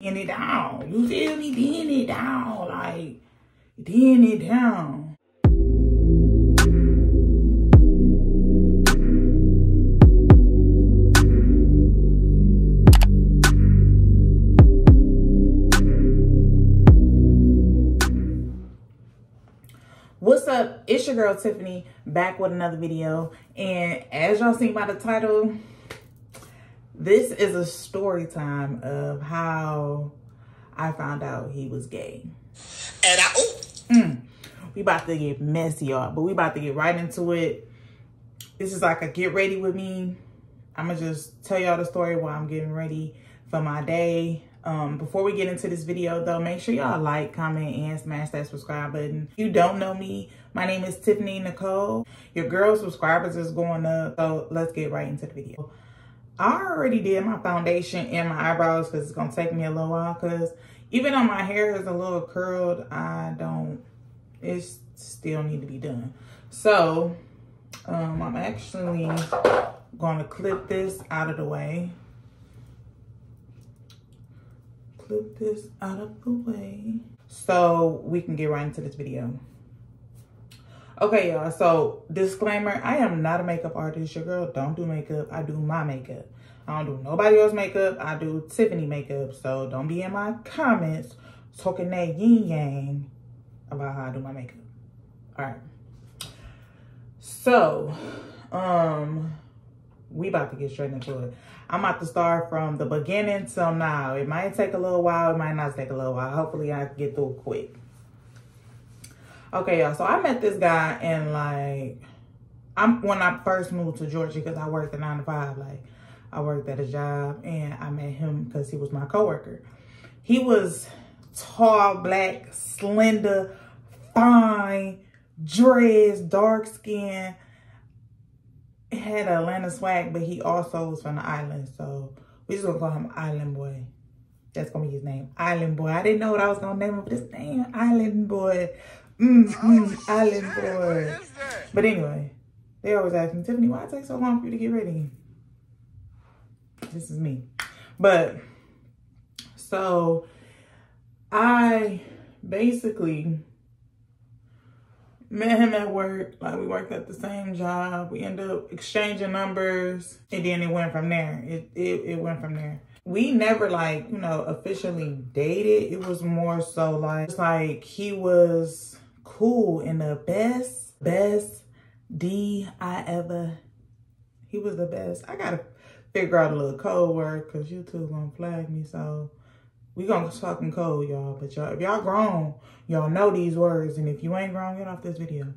it down. You feel me? Being it down. Like, being it down. What's up? It's your girl Tiffany back with another video. And as y'all seen by the title, this is a story time of how I found out he was gay. And I, oh. Mm, we about to get messy, y'all, but we about to get right into it. This is like a get ready with me. I'm gonna just tell y'all the story while I'm getting ready for my day. Um, before we get into this video though, make sure y'all like, comment, and smash that subscribe button. If you don't know me, my name is Tiffany Nicole. Your girl subscribers is going up, so let's get right into the video. I already did my foundation and my eyebrows because it's going to take me a little while because even though my hair is a little curled, I don't, it still need to be done. So, um, I'm actually going to clip this out of the way. Clip this out of the way so we can get right into this video. Okay, y'all. So, disclaimer, I am not a makeup artist. Your girl don't do makeup. I do my makeup. I don't do nobody else makeup. I do Tiffany makeup. So, don't be in my comments talking that yin yang about how I do my makeup. All right. So, um, we about to get straight into it. I'm about to start from the beginning till now. It might take a little while. It might not take a little while. Hopefully, I get through quick. Okay, y'all. So I met this guy and like, I'm when I first moved to Georgia because I worked a nine to five. Like, I worked at a job and I met him because he was my coworker. He was tall, black, slender, fine, dressed, dark skin. Had Atlanta swag, but he also was from the island. So we just gonna call him Island Boy. That's gonna be his name, Island Boy. I didn't know what I was gonna name him, but his name, Island Boy. Mm, mm. But anyway, they always ask me, Tiffany, why it take so long for you to get ready? This is me. But, so, I basically met him at work. Like, we worked at the same job. We ended up exchanging numbers. And then it went from there. It, it, it went from there we never like you know officially dated it was more so like it's like he was cool and the best, best D I ever, he was the best. I gotta figure out a little code word because you two gonna flag me. So we gonna fucking code y'all. But y'all, if y'all grown, y'all know these words. And if you ain't grown, get off this video.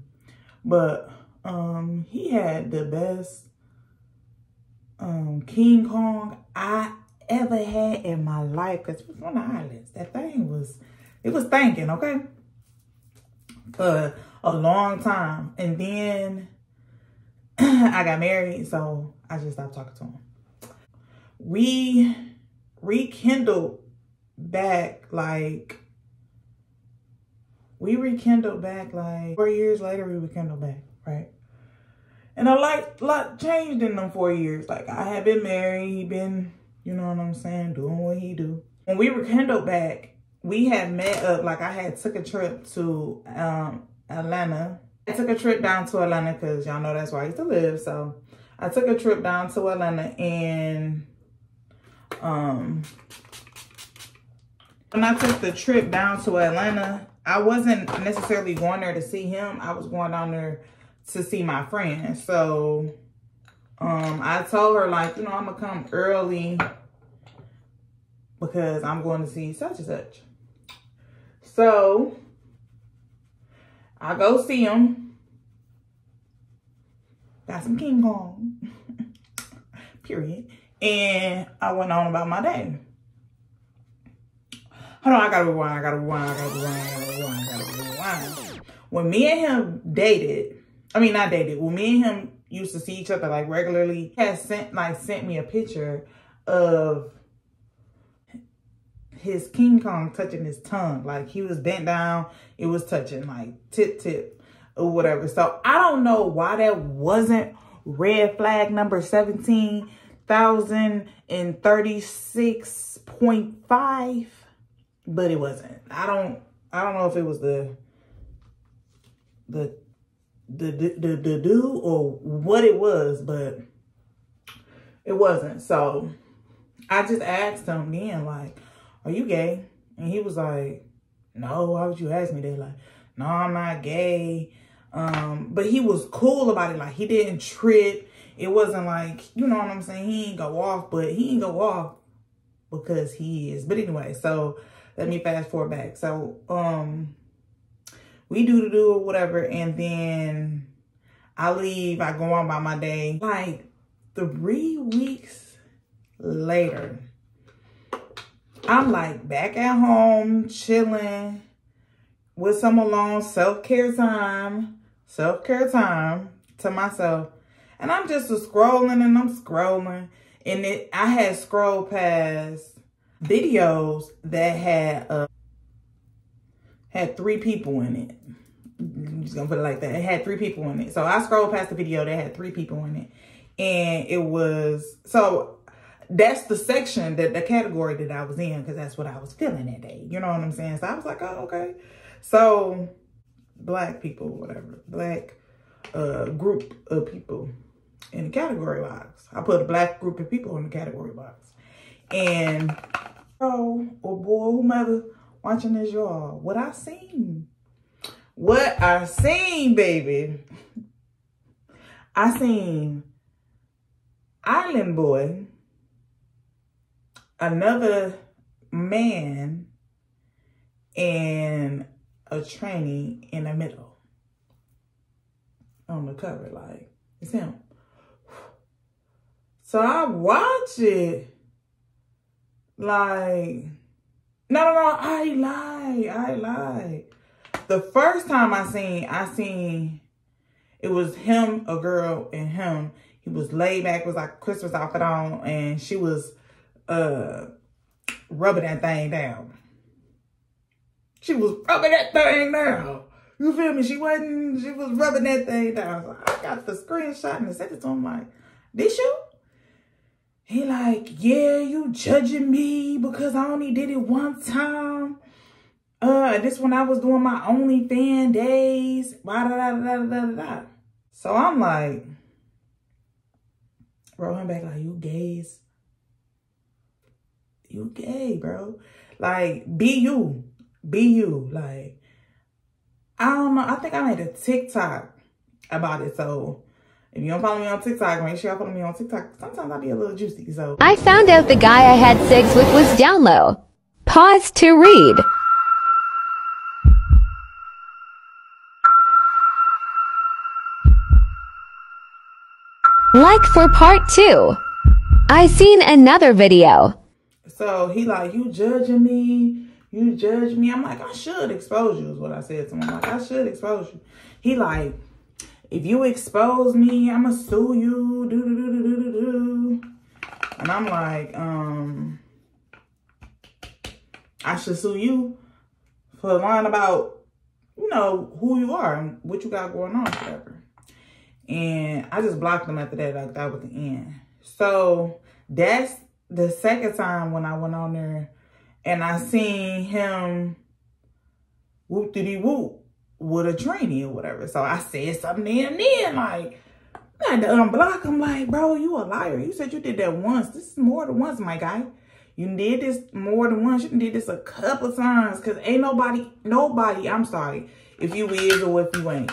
But um, he had the best um, King Kong I ever had in my life. Because it was on the islands. That thing was, it was thinking, okay? For a long time. And then I got married, so I just stopped talking to him. We rekindled back like we rekindled back like four years later we rekindled back, right? And a lot lot changed in them four years. Like I had been married, he been, you know what I'm saying, doing what he do. When we rekindled back, we had met up, like I had took a trip to um, Atlanta. I took a trip down to Atlanta because y'all know that's where I used to live. So I took a trip down to Atlanta and um, when I took the trip down to Atlanta, I wasn't necessarily going there to see him. I was going down there to see my friend. So um, I told her like, you know, I'm gonna come early because I'm going to see such and such. So I go see him. Got some King Kong. Period. And I went on about my day. Hold on, I gotta rewind, I gotta rewind, I gotta rewind, I gotta rewind, I gotta rewind. When me and him dated, I mean not dated, when me and him used to see each other like regularly, he sent like sent me a picture of his King Kong touching his tongue. Like he was bent down, it was touching like tip tip or whatever. So I don't know why that wasn't red flag number 17, 1036.5, but it wasn't. I don't, I don't know if it was the, the, the, the, the, the do or what it was, but it wasn't. So I just asked him then, like, are you gay? And he was like, no, why would you ask me that? Like, no, I'm not gay. Um, but he was cool about it. Like, he didn't trip. It wasn't like, you know what I'm saying? He ain't go off, but he ain't go off because he is. But anyway, so let me fast forward back. So, um, we do do whatever. And then I leave. I go on by my day. Like, three weeks later, I'm like back at home, chilling with some alone self-care time, self-care time to myself. And I'm just scrolling and I'm scrolling. And it, I had scrolled past videos that had uh, had three people in it. I'm just gonna put it like that. It had three people in it. So I scrolled past the video that had three people in it. And it was, so that's the section that the category that I was in because that's what I was feeling that day. You know what I'm saying? So I was like, oh, okay. So black people, whatever, black uh, group of people in the category box. I put a black group of people in the category box. And oh, or boy, whomever watching this, y'all, what I seen. What I seen, baby. I seen Island Boy another man and a tranny in the middle on the cover. Like, it's him. So I watch it like, no, no, no, I lie, I lie. The first time I seen, I seen, it was him, a girl, and him. He was laid back, was like Christmas outfit on, and she was uh, rubbing that thing down. She was rubbing that thing down. You feel me? She wasn't, she was rubbing that thing down. So I got the screenshot and I sent it to him like, this you? He like, yeah, you judging me because I only did it one time. Uh, this when I was doing my only fan days. Blah, da, da, da, da, da. So I'm like, roll him back like, you gays you gay, bro. Like, be you. Be you. Like, I don't know. I think I made a TikTok about it. So, if you don't follow me on TikTok, make sure y'all follow me on TikTok. Sometimes I be a little juicy, so. I found out the guy I had sex with was down low. Pause to read. Like for part two. I seen another video. So he like, you judging me? You judge me? I'm like, I should expose you is what I said to him. I'm like, I should expose you. He like, if you expose me, I'ma sue you. Do do do do do do do. And I'm like, um, I should sue you for lying about, you know, who you are and what you got going on, whatever. And I just blocked him after that. Like that was the end. So that's the second time when I went on there and I seen him whoop diddy whoop with a trainee or whatever. So I said something to him then, like, I had to unblock him, like, bro, you a liar. You said you did that once. This is more than once, my guy. You did this more than once. You did this a couple times because ain't nobody, nobody, I'm sorry, if you is or if you ain't.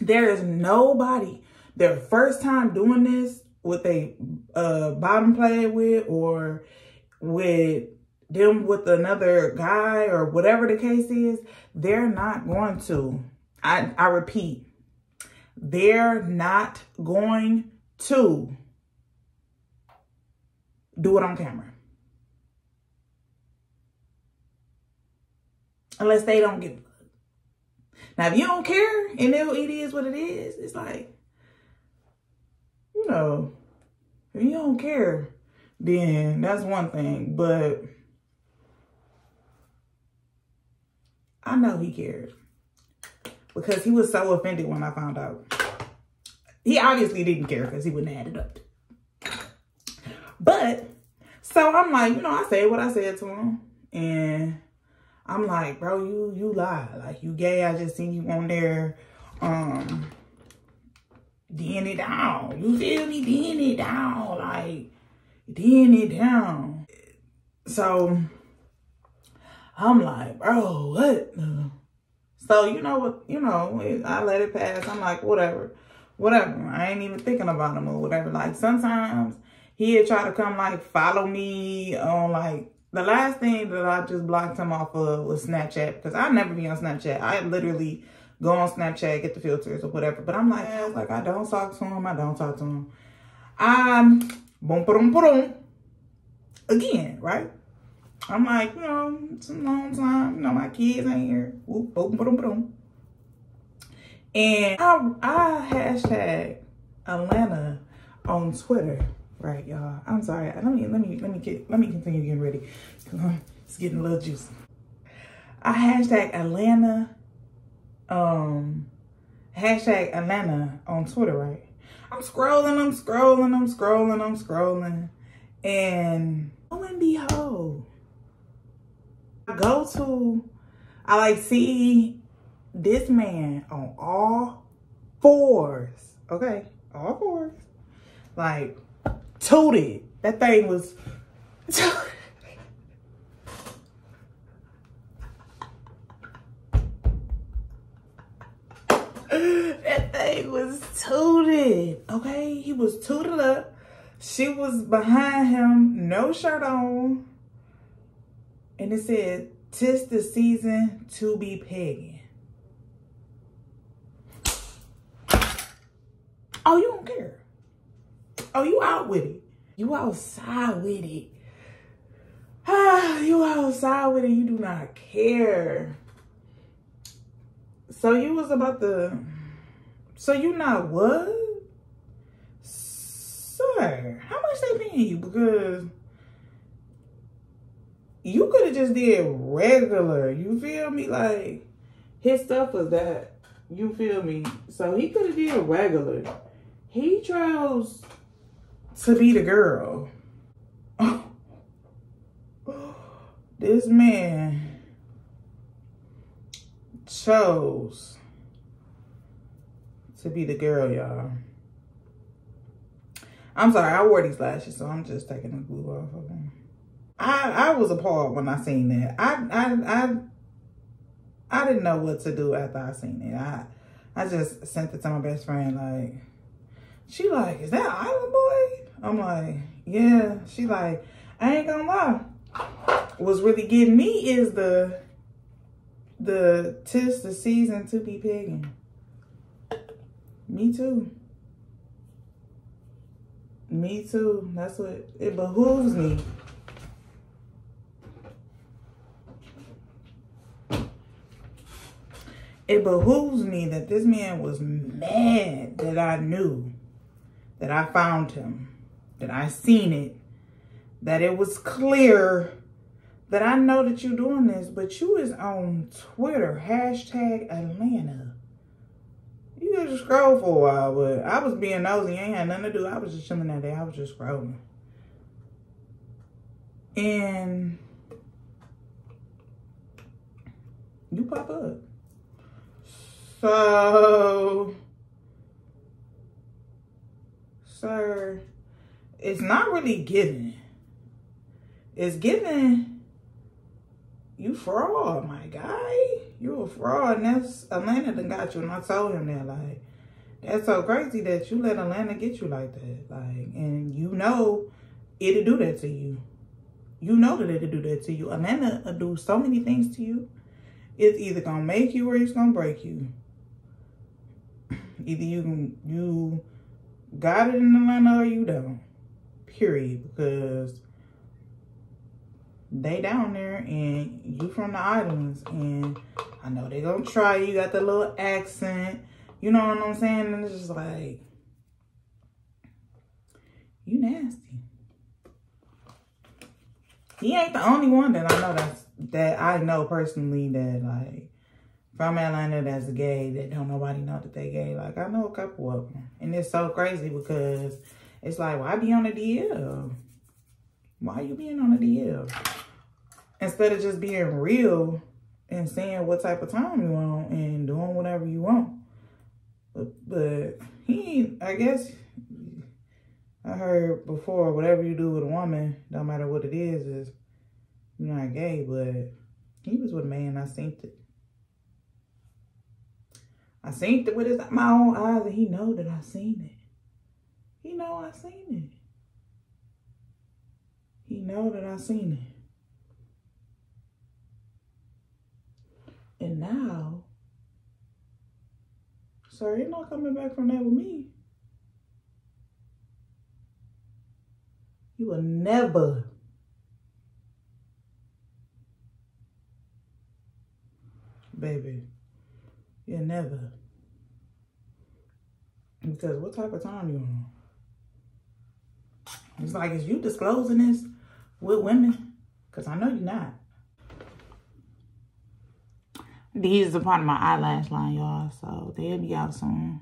There is nobody, their first time doing this what they uh, bottom played with or with them with another guy or whatever the case is, they're not going to. I, I repeat, they're not going to do it on camera. Unless they don't give Now, if you don't care and it is what it is, it's like, know, if you don't care, then that's one thing. But I know he cared because he was so offended when I found out. He obviously didn't care because he wouldn't add it up. But so I'm like, you know, I said what I said to him. And I'm like, bro, you you lie. Like you gay. I just seen you on there um D'ing it down. You feel me? D'ing it down. Like D'ing it down. So I'm like, bro, what? So you know what, you know, I let it pass. I'm like, whatever. Whatever. I ain't even thinking about him or whatever. Like sometimes he'd try to come like follow me on like the last thing that I just blocked him off of was Snapchat because I never be on Snapchat. I literally go on Snapchat, get the filters or whatever. But I'm like, yeah, like I don't talk to him. I don't talk to him. Um, boom, boom, boom. Again, right? I'm like, you know, it's a long time. You know, my kids ain't here. boom, boom, boom, boom. And I, I hashtag Atlanta on Twitter. Right, y'all. I'm sorry. Let me let me let me get let me continue getting ready. It's getting a little juicy. I hashtag Atlanta, um, hashtag Atlanta on Twitter, right? I'm scrolling, I'm scrolling, I'm scrolling, I'm scrolling, and lo and behold, I go to, I like see this man on all fours, okay, all fours, like tooted. That thing was. that thing was tooted. Okay, he was tooted up. She was behind him, no shirt on. And it said, Tis the season to be pegging. Oh, you don't care. Oh, you out with it. You outside with it. Ah, you outside with it. You do not care. So you was about to, so you not what? Sir, how much they paying you? Because you could have just did regular. You feel me? Like his stuff was that. You feel me? So he could have did regular. He chose to be the girl. this man chose to be the girl, y'all. I'm sorry, I wore these lashes, so I'm just taking the glue off of them. I I was appalled when I seen that. I I I I didn't know what to do after I seen it. I I just sent it to my best friend like she like, is that Island Boy? I'm like, yeah. She like, I ain't gonna lie. What's really getting me is the the tis the season to be pegging. Me too. Me too. That's what it behooves me. It behooves me that this man was mad that I knew that I found him that I seen it, that it was clear that I know that you're doing this, but you is on Twitter, hashtag Atlanta. Just scroll for a while, but I was being nosy. I ain't had nothing to do. I was just chilling that day. I was just scrolling. And you pop up. So, sir, it's not really given. It's given you fraud, my guy. You a fraud. And that's Atlanta that got you. And I told him that, like, that's so crazy that you let Atlanta get you like that. Like, and you know it'll do that to you. You know that it'll do that to you. Atlanta will do so many things to you. It's either gonna make you or it's gonna break you. Either you you got it in Atlanta or you don't period, because they down there and you from the islands. And I know they gonna try you got the little accent. You know what I'm saying? And it's just like you nasty. He ain't the only one that I know that's that I know personally that like from Atlanta that's gay that don't nobody know that they gay. Like I know a couple of them and it's so crazy because it's like, well, be on the DL. Why are you being on a DL? Instead of just being real and saying what type of time you want and doing whatever you want. But, but he, I guess, I heard before, whatever you do with a woman, no matter what it is, is you're not gay, but he was with a man, I seen it. I seen it with his, my own eyes, and he know that I seen it. He know I seen it. He know that I seen it. And now, sir, you're not coming back from that with me. You will never baby, you never. Because what type of time you on? It's like, is you disclosing this with women? Because I know you're not. These are part of my eyelash line, y'all. So they'll be out soon.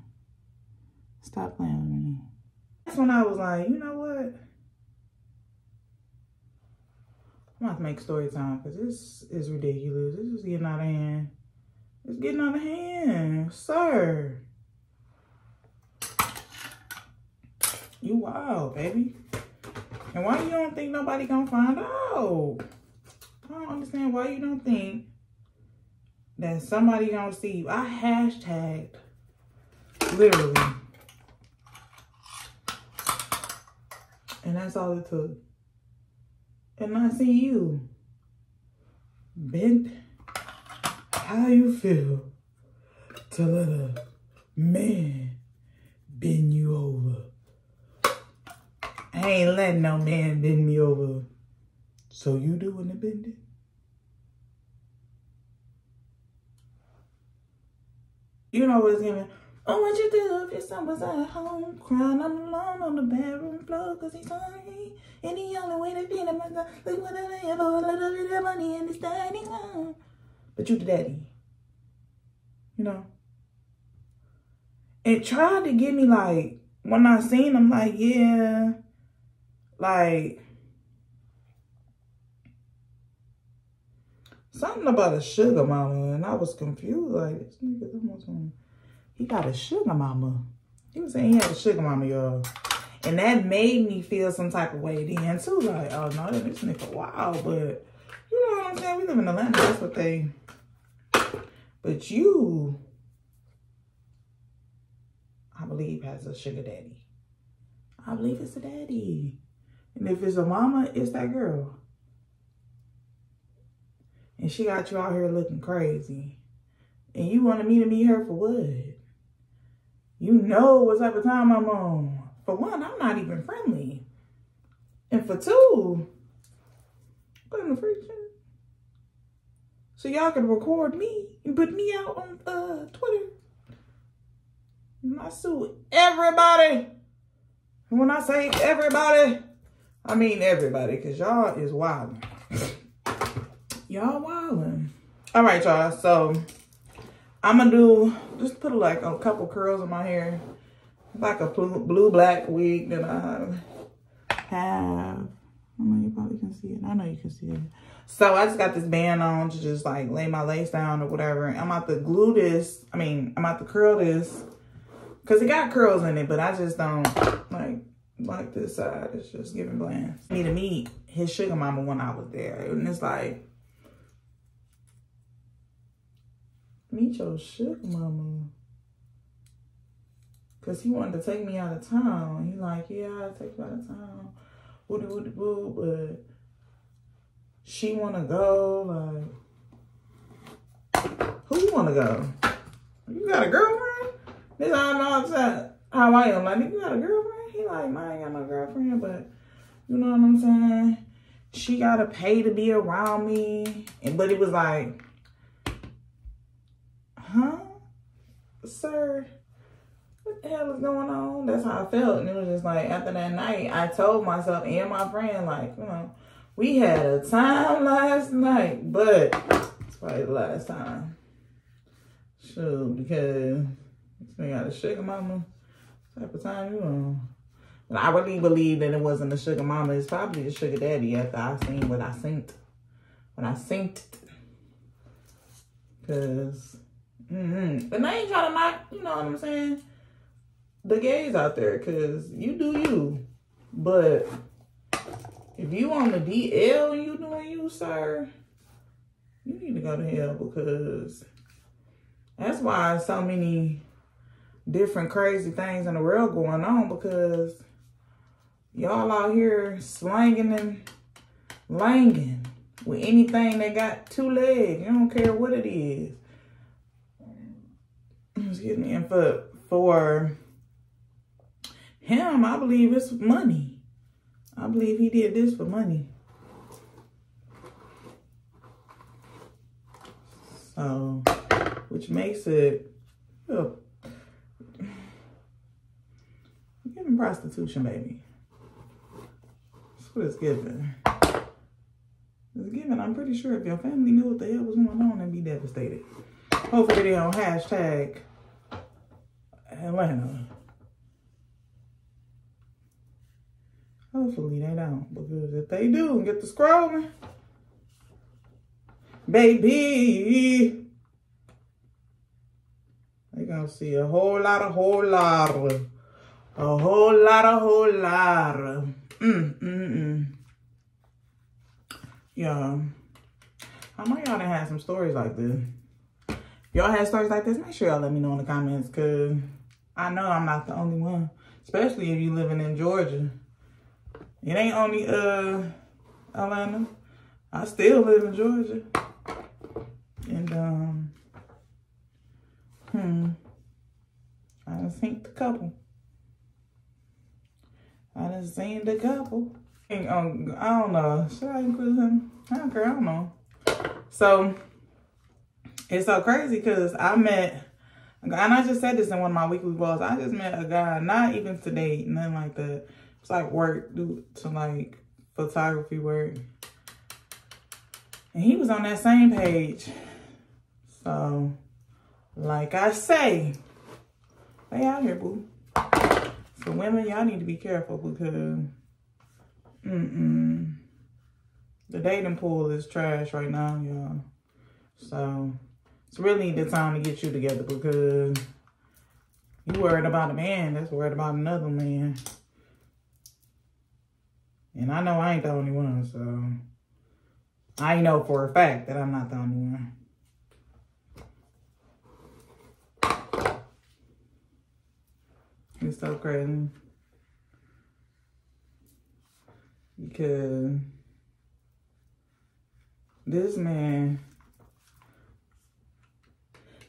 Stop playing with me. That's when I was like, you know what? I'm about to make story time because this is ridiculous. This is getting out of hand. It's getting out of hand, sir. You wild, baby. And why you don't think nobody gonna find out? I don't understand why you don't think that somebody gonna see you. I hashtagged, literally. And that's all it took. And I see you bent how you feel to let a man bend you over. I ain't letting no man bend me over. So you doing the bending? You know what it's giving. Oh, what you do if your son was at home crying all alone on the bedroom floor because he's hungry? And the only way to feed him is look what I have a little bit of money in his dining room but you the daddy. You know? It tried to get me like, when I seen him, like, yeah, like, something about a sugar mama, and I was confused, like, this nigga almost on, he got a sugar mama. He was saying he had a sugar mama, y'all. And that made me feel some type of way then, too. Like, oh, no, this nigga wow, but you know what I'm saying? We live in Atlanta. That's what they but you, I believe, has a sugar daddy. I believe it's a daddy. And if it's a mama, it's that girl. And she got you out here looking crazy. And you wanted me to meet her for what? You know what type of time I'm on. For one, I'm not even friendly. And for two, what in the freak so y'all can record me and put me out on uh, Twitter. And I sue everybody. And when I say everybody, I mean everybody, because y'all is wilding. y'all wilding. All right, y'all. So I'm going to do, just put like a couple curls in my hair. Like a blue, blue black wig that I have. I know you probably can see it. I know you can see it. So I just got this band on to just like lay my lace down or whatever. I'm about to glue this. I mean, I'm about to curl this. Because it got curls in it, but I just don't like like this side. It's just giving bland. Me to meet his sugar mama when I was there. And it's like, meet your sugar mama. Because he wanted to take me out of town. He like, yeah, I'll take you out of town. Woody, woody, boo, but she wanna go, like who you wanna go? You got a girlfriend? This I know how I am. Like, you got a girlfriend? He like, I ain't got no girlfriend, but you know what I'm saying? She gotta pay to be around me. And but it was like, huh? Sir, what the hell is going on? That's how I felt. And it was just like after that night, I told myself and my friend, like, you know, we had a time last night, but it's probably the last time. Sure, because this man got a sugar mama type of time you on. And I really believe that it wasn't the sugar mama. It's probably the sugar daddy after I seen what I synced. When I synced. Because, mm-hmm. And I ain't trying to knock, you know what I'm saying? The gays out there. Because you do you. But if you on the DL and you doing you, sir, you need to go to hell because that's why so many different crazy things in the world going on because y'all out here slanging and langing with anything that got two legs. You don't care what it is. Excuse me. And for, for him, I believe it's money. I believe he did this for money. So, which makes it, oh, prostitution, baby. What it's giving. It's giving, I'm pretty sure if your family knew what the hell was going on, they'd be devastated. Hopefully they don't hashtag Atlanta. Hopefully they don't, because if they do, get the scrolling baby. They gonna see a whole lot, a whole lot, a whole lot, a whole lot. Mm, mm, mm. Yeah. I know y'all done had some stories like this. Y'all had stories like this, make sure y'all let me know in the comments because I know I'm not the only one. Especially if you living in Georgia. It ain't only uh Atlanta. I still live in Georgia. And, um, hmm, I done seen the couple. I done seen the couple. Um, I don't know. Should I include him? I don't care. I don't know. So, it's so crazy because I met, and I just said this in one of my weekly vlogs. I just met a guy, not even to date, nothing like that. It's like work, do to like photography work. And he was on that same page. So, like I say, they out here, boo. So women, y'all need to be careful because, mm-mm, the dating pool is trash right now, y'all. So, it's really the time to get you together because you worried about a man that's worried about another man. And I know I ain't the only one, so I know for a fact that I'm not the only one. It's so crazy. Because this man,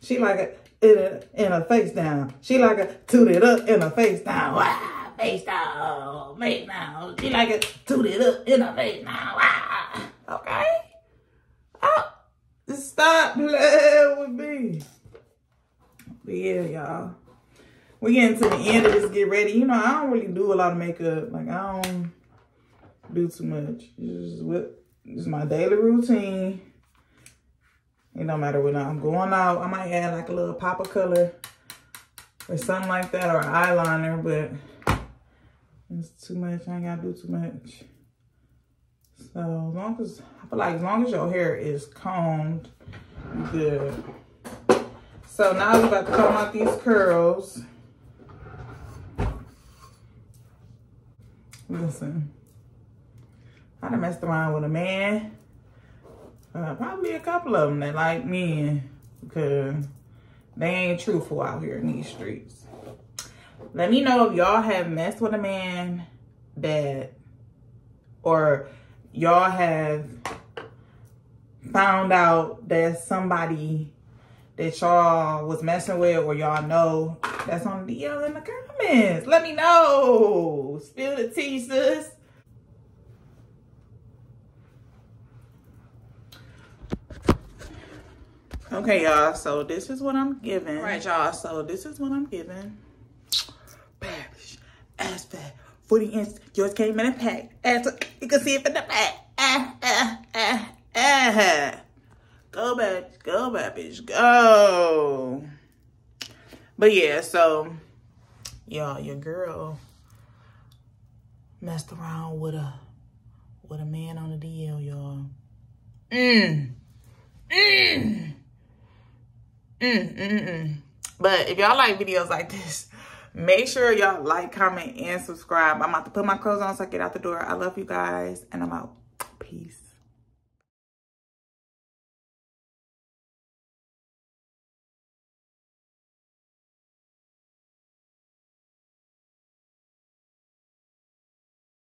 she like a in a, in a face down. She like a toot it up in a face down. Wow, face down, face down. She like a toot it up in a face down. Wow. Okay. Oh, stop playing with me. But yeah, y'all we getting to the end of this get ready. You know, I don't really do a lot of makeup. Like I don't do too much. It's just what it's my daily routine. It don't matter when I'm going out. I might add like a little pop of color or something like that or eyeliner, but it's too much. I ain't gotta do too much. So as long as I feel like as long as your hair is combed, good. So now we're about to comb out these curls. Listen, I done messed around with a man. Uh, probably a couple of them that like me because they ain't truthful out here in these streets. Let me know if y'all have messed with a man that, or y'all have found out that somebody that y'all was messing with or y'all know that's on the DL in the comments. Let me know. Spill the tea, sis. Okay, y'all. So this is what I'm giving. Right, y'all. So this is what I'm giving. Babish, ass fat, 40 inch. Yours came in a pack. Ass, you can see it in the back. Ah, ah, ah, ah. Go back, go back, bitch, go. But yeah, so y'all, your girl messed around with a with a man on the DL, y'all. Mmm. Mmm. Mmm. Mm. But if y'all like videos like this, make sure y'all like, comment, and subscribe. I'm about to put my clothes on so I get out the door. I love you guys, and I'm out. Peace.